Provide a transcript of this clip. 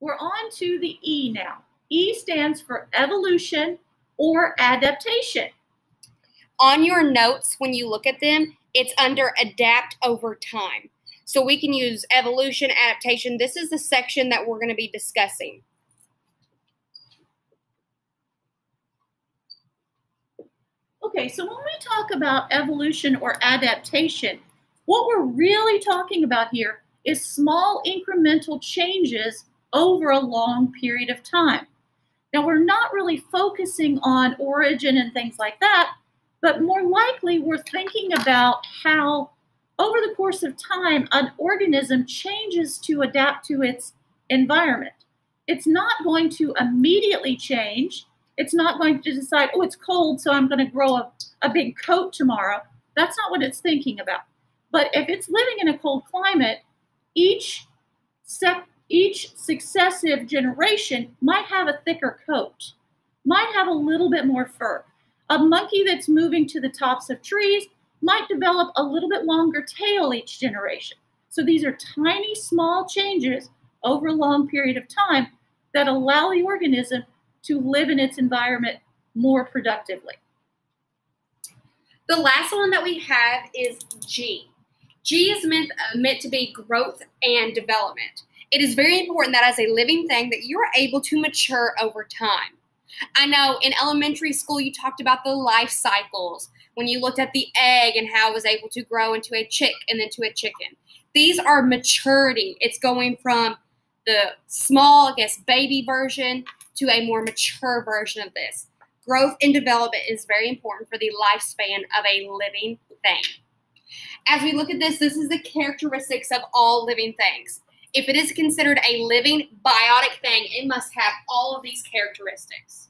We're on to the E now. E stands for evolution or adaptation. On your notes, when you look at them, it's under adapt over time. So we can use evolution, adaptation. This is the section that we're going to be discussing. Okay, so when we talk about evolution or adaptation, what we're really talking about here is small incremental changes over a long period of time. Now, we're not really focusing on origin and things like that, but more likely we're thinking about how, over the course of time, an organism changes to adapt to its environment. It's not going to immediately change. It's not going to decide, oh, it's cold, so I'm going to grow a, a big coat tomorrow. That's not what it's thinking about. But if it's living in a cold climate, each sec- each successive generation might have a thicker coat, might have a little bit more fur. A monkey that's moving to the tops of trees might develop a little bit longer tail each generation. So these are tiny, small changes over a long period of time that allow the organism to live in its environment more productively. The last one that we have is G. G is meant, uh, meant to be growth and development. It is very important that as a living thing that you are able to mature over time. I know in elementary school you talked about the life cycles when you looked at the egg and how it was able to grow into a chick and then to a chicken. These are maturity. It's going from the small, I guess, baby version to a more mature version of this. Growth and development is very important for the lifespan of a living thing. As we look at this, this is the characteristics of all living things. If it is considered a living biotic thing, it must have all of these characteristics.